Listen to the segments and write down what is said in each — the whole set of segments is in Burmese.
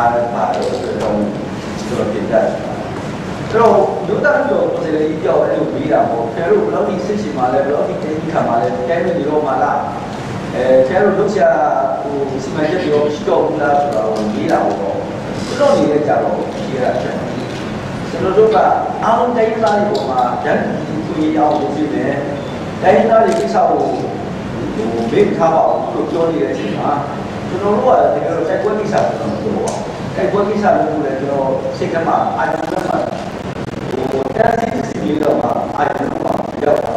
ထားတာတော့ကျွန်တော်ကျွန်တော်ပြင်တတ်ကျွန်တော်လူသားတို့ကိုယ်လေးကြောက်အဲ့လိုပြီးတာပေါ့ခင်ဗျားတို့ဘယ်လောက်ထိစစ်စီမှာလဲဘယ်လောက်ထိတင်းကြီးခံမှာလဲတိုင်းပြည်ရောမှာလားအဲခင်ဗျားတို့လုပ်ချာဟိုစီမံချက်ရောရှိတော့ဘူးလားဆိုတော့ပြီးတာပေါ့ကျွန်တော်နေတဲ့ကြတော့ဖြေရချက်ကျွန်တော်တို့ကအားလုံးတိုင်းသားတွေပေါ်မှာရန်သူကြီးအောင်လုပ်ဖြစ်တယ်တိုင်းသားတွေကိစ္စကိုဟိုမေ့ထားပါအောင်လို့ပြောနေတဲ့အချိန်မှာကျွန်တော်တို့ကတကယ်တော့တိုက်ပွဲကိစ္စကိုတော့ပြောပါ တိုက်ပွဲကိစ္စလို့လည်းကျွန်တော်စိတ်ကမှအာရုံနဲ့မှဟိုတရားစီစီပြီးတော့မှအာရုံနဲ့မှရောက်တာ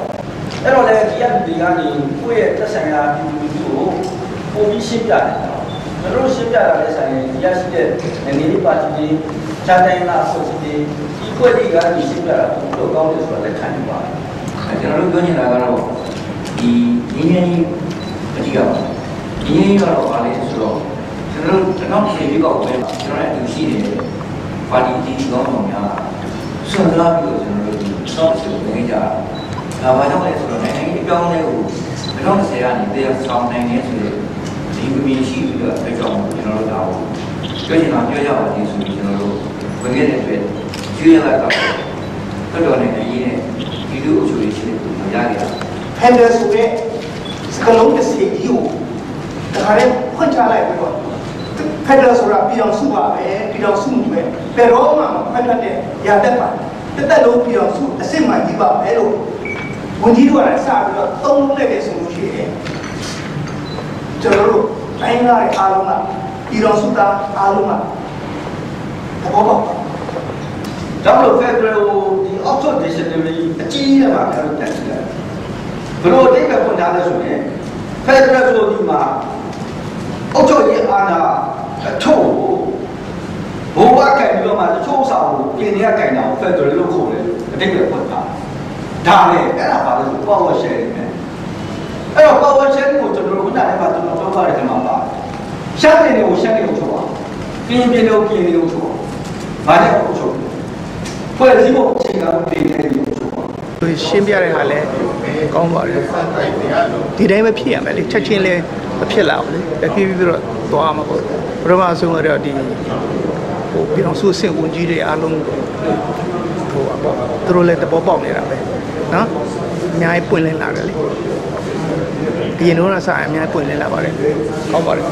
အဲ့တော့လည်းဒီကဒီကနေကိုယ့်ရဲ့သက်ဆိုင်ရာပြည်သူလူထုကိုပုံပြီးရှင်းပြတယ်ကျွန်တော်ရှင်းပြတာလည်းဆိုင်ရင်ဒီရရှိတဲ့နိုင်ငံရေးပါတီတွေခြားတိုင်းလားဆိုစီတွေဒီခွက်တွေကနေရှင်းပြတာတော့ကောင်းတယ်ဆိုတာလည်းခံယူပါတယ်ကျွန်တော်တို့ပြောနေတာကတော့ဒီငင်းငင်းကြီးအကြည့်ရပါငင်းငင်းကြီးကတော့ဗာလဲဆိုတော့ ကျွန်တော်တို့ကျွန်တော်ဒီဒီကောက်ပဲကျွန်တော်ရဲ့အတူရှိနေတဲ့ပါတီဒီကောင်းဆောင်များဆွမ်းလာပြီးတော့ကျွန်တော်တို့ဒီစောင့်စီကိုနေကြတာဒါဘာကြောင့်လဲဆိုတော့နိုင်ငံရေးပြောင်းလဲကို2010ကနေတရားဆောင်နိုင်နေဆိုတဲ့ဒီကွန်မြူရှိပြီးတော့အကြောင်းကျွန်တော်တို့ဒါကိုပြောချင်တာပြောကြပါသေးဆိုပြီးကျွန်တော်တို့ဝင်ခဲ့တဲ့အတွက်ကျွေးရတာကတော့တော်တော်နဲ့အရေးနဲ့ဒီလိုအချိုးရှိတဲ့ပုံရခဲ့တာဖက်ဒရယ်ဆိုတဲ့စကလုံးတစ်စီကြီးကို ဒါခါလေးဖွင့်ချလိုက်ပြီးတော့ဖက်ဒရယ်ဆိုတာပြည်အောင်စုပါပဲပြည်အောင်စုမှုပဲဘယ်တော့မှမဖက်တတ်တဲ့ရာတက်ပါတက်တက်လုံးပြည်အောင်စုအစ်စ်မှကြီးပါပဲလို့ဝန်ကြီးတို့ကလည်းစပြီးတော့သုံးလုံးလိုက်တယ်ဆိုလို့ရှိရင်ကျွန်တော်တို့တိုင်းသားတွေအားလုံးကပြည်တော်စုသားအားလုံးကသဘောပေါက်ပါဒါလို့ Federal ဒီ Oxford Dictionary အကြီးကြီးမှာကျွန်တော်တက်ကြည့်တယ်ဘလို့အတိတ်ကဖွင့်ထားလဲဆိုရင် Federal ဆိုဒီမှာ အုပ်ချုပ်ရေးအာဏာအထုပ်ကိုဘိုးကကင်ပြီးတော့မှတချို့ဆောင်ကိုပြင်နေရကင်တာကို Federal လို့ခေါ်တယ်အတိတ်ကဖွင့်ထားဒါနဲ့အဲ့ဒါပါလို့ဆို power sharing နဲ့အဲ့တော့ power sharing ကိုကျွန်တော်တို့ခုနကလည်းပါကျွန်တော်ပြောထားတဲ့ဒီမှာပါရှမ်းပြည်နယ်ကိုရှမ်းပြည်ကိုချုပ်ပါပြင်ပြည်နယ်ကိုပြင်ပြည်ကိုချုပ်ပါဘာလဲကိုချုပ်ဖွဲ့စည်းဖို့အခြေခံပြည်နယ်ကိုချုပ်ပါသူရှင်းပြတဲ့ဟာလဲ ကောင်းပါတယ်ဒီတိုင်းပဲဖြစ်ရမယ်လေချက်ချင်းလဲမဖြစ်လာဘူးလေတဖြည်းဖြည်းပြီးတော့သွားမှာပေါ့ပထမဆုံးကတော့ဒီဟိုပြည်တော်စုအဆင့်ဝန်ကြီးတွေအားလုံးဟိုပေါ့သူတို့လည်းတဘောပေါက်နေတာပဲနော်အများကြီးပွင့်လင်းလာတယ်လေဒီရင်တော့ကစားအများကြီးပွင့်လင်းလာပါတယ်ကောင်းပါတယ်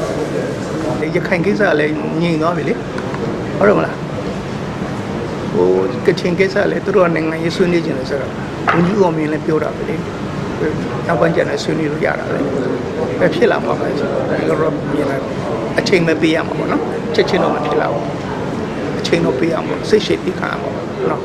ဒီရခိုင်ကိစ္စကလည်းညင်သွားပြီလေဟုတ်တယ်မလားဟိုကချင်ကိစ္စလည်းသူတို့ကနိုင်ငံရေးဆွေးနွေးကြတယ်ဆိုတော့ ဝန်ကြီးအောင်မြင်လည်းပြောတာပဲလေနောက်ပိုင်းကျရင်ဆွေးနွေးလို့ရတာလေပဲဖြစ်လာမှာပဲဆိုတော့ဒါကတော့မြင်လိုက်အချိန်မပေးရမှာပေါ့နော်ချက်ချင်းတော့မဖြစ်လာဘူးအချိန်တော့ပေးရမှာစိတ်ရှိပြီးခံရမှာပေါ့နော်